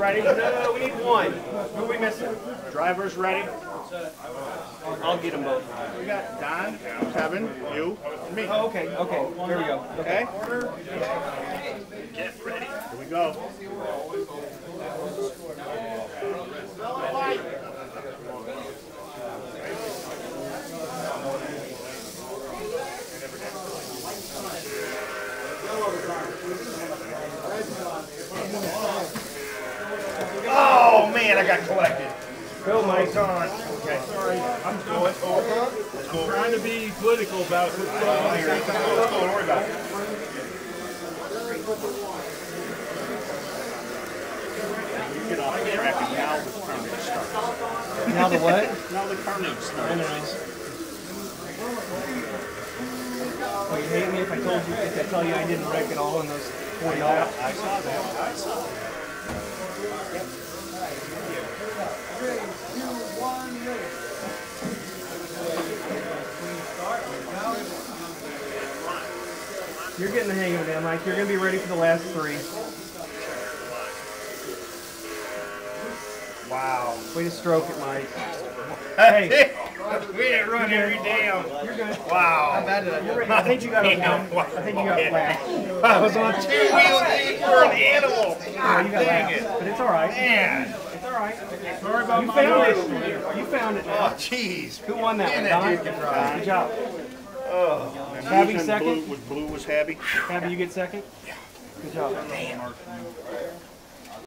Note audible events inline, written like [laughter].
ready? No, we need one. Who are we missing? Drivers ready? I'll get them both. We got Don, Kevin, you, and me. Oh, okay, okay. Here we go. Okay? Get ready. Here we go. Oh man, I got collected. Go, Mike. on. Okay. Sorry. I'm going. I'm trying to be political about it. Uh, Don't worry about it. You get off the track and now the carnage starts. Now the what? Now the carnage starts. Oh, you hate me if I told you if I tell you I didn't wreck it all in those forty dollars. I saw that. I saw that. You're getting the hang of it, now, Mike. You're gonna be ready for the last three. Wow. Way to stroke it, Mike. Hey, [laughs] we didn't run every damn. you're good. Wow. You're ready. I think you got it. Damn. I think you got last. I was on two wheels for an animal. Yeah, you got Dang it. But it's all right. Man. It's all right. Sorry about You my found it. You found it. Oh, jeez. Who won that Man, one? that dude can. Good job. Oh. And Tabby who's in second? Blue, was blue was Habby. Abby, you get second? Yeah. Good job.